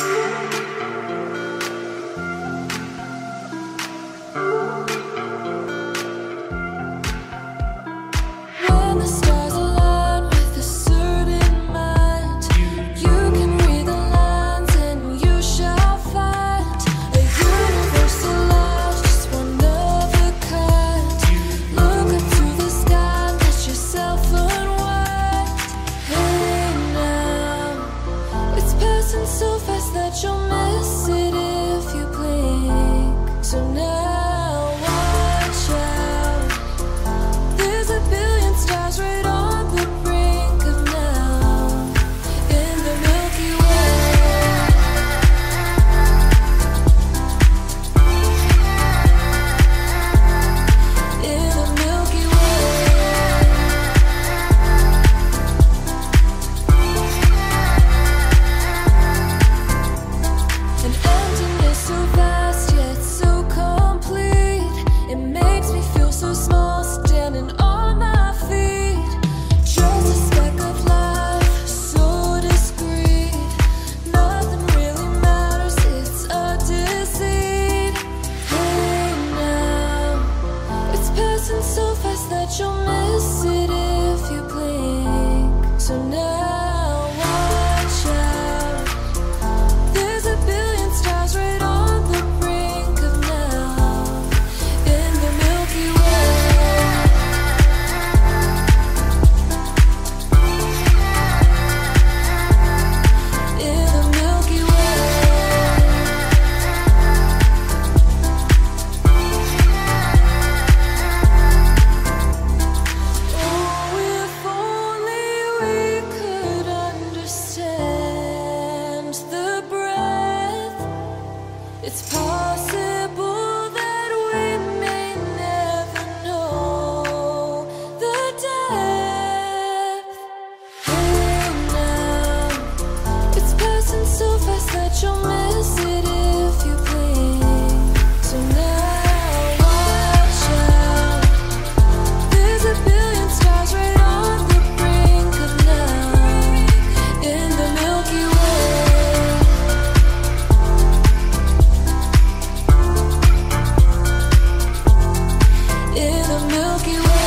Bye. so fast that you'll miss it if you blink. So now. It's part Milky Way.